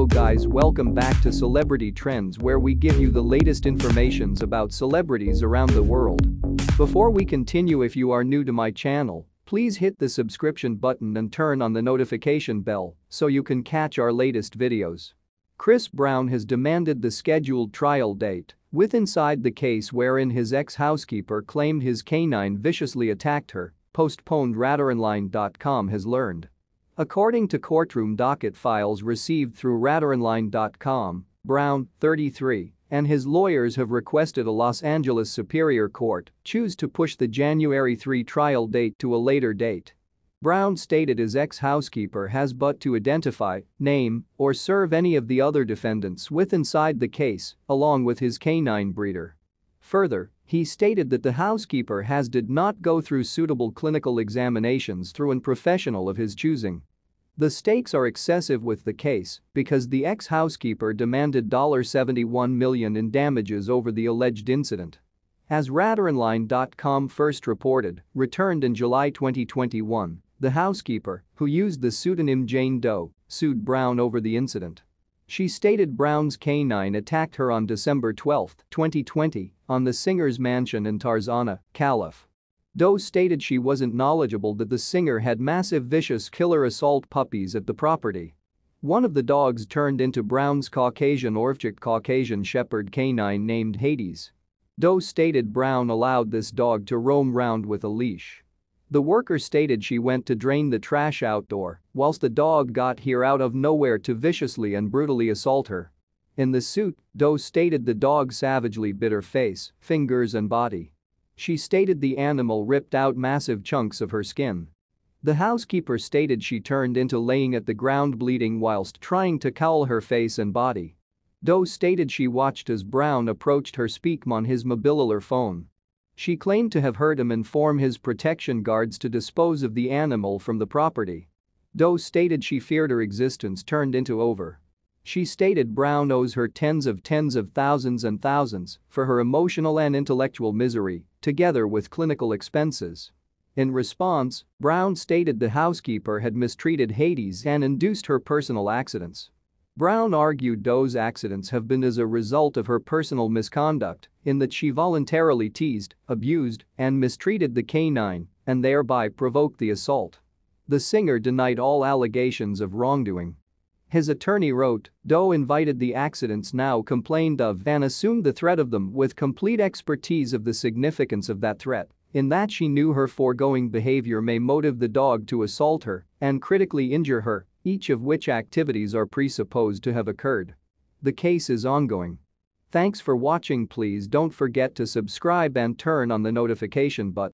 Hello guys welcome back to Celebrity Trends where we give you the latest informations about celebrities around the world. Before we continue if you are new to my channel, please hit the subscription button and turn on the notification bell so you can catch our latest videos. Chris Brown has demanded the scheduled trial date with inside the case wherein his ex-housekeeper claimed his canine viciously attacked her, postponed RadarOnline.com has learned. According to courtroom docket files received through RadarOnline.com, Brown, 33, and his lawyers have requested a Los Angeles Superior Court choose to push the January 3 trial date to a later date. Brown stated his ex-housekeeper has but to identify, name, or serve any of the other defendants with inside the case, along with his canine breeder. Further, he stated that the housekeeper has did not go through suitable clinical examinations through an professional of his choosing. The stakes are excessive with the case because the ex-housekeeper demanded 71 million in damages over the alleged incident. As RadarOnline.com first reported, returned in July 2021, the housekeeper, who used the pseudonym Jane Doe, sued Brown over the incident. She stated Brown's canine attacked her on December 12, 2020, on the singer's mansion in Tarzana, Calif. Doe stated she wasn't knowledgeable that the singer had massive vicious killer assault puppies at the property. One of the dogs turned into Brown's Caucasian Ovcharka Caucasian Shepherd canine named Hades. Doe stated Brown allowed this dog to roam round with a leash. The worker stated she went to drain the trash outdoor whilst the dog got here out of nowhere to viciously and brutally assault her. In the suit, Doe stated the dog savagely bit her face, fingers and body. She stated the animal ripped out massive chunks of her skin. The housekeeper stated she turned into laying at the ground bleeding whilst trying to cowl her face and body. Doe stated she watched as Brown approached her speak on his mobilular phone. She claimed to have heard him inform his protection guards to dispose of the animal from the property. Doe stated she feared her existence turned into over. She stated Brown owes her tens of tens of thousands and thousands for her emotional and intellectual misery, together with clinical expenses. In response, Brown stated the housekeeper had mistreated Hades and induced her personal accidents. Brown argued Doe's accidents have been as a result of her personal misconduct in that she voluntarily teased, abused, and mistreated the canine and thereby provoked the assault. The singer denied all allegations of wrongdoing. His attorney wrote, Doe invited the accidents now complained of and assumed the threat of them with complete expertise of the significance of that threat, in that she knew her foregoing behavior may motive the dog to assault her and critically injure her each of which activities are presupposed to have occurred. The case is ongoing. Thanks for watching please don't forget to subscribe and turn on the notification button.